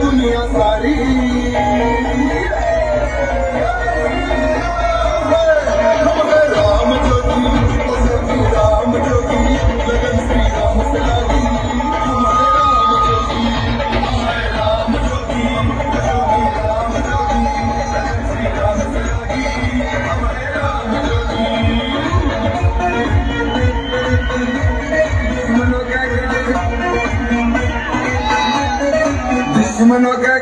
दुनिया सारी। Kumanoka